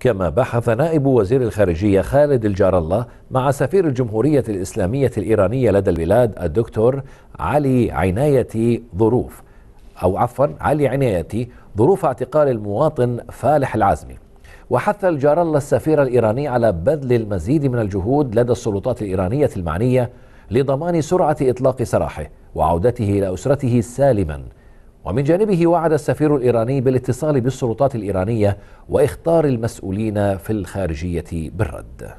كما بحث نائب وزير الخارجية خالد الجار الله مع سفير الجمهورية الإسلامية الإيرانية لدى البلاد الدكتور علي عناية ظروف. أو عفوا علي عناية ظروف اعتقال المواطن فالح العزمي وحث الجار الله السفير الإيراني على بذل المزيد من الجهود لدى السلطات الإيرانية المعنية لضمان سرعة إطلاق سراحه وعودته إلى أسرته سالما. ومن جانبه وعد السفير الإيراني بالاتصال بالسلطات الإيرانية وإخطار المسؤولين في الخارجية بالرد.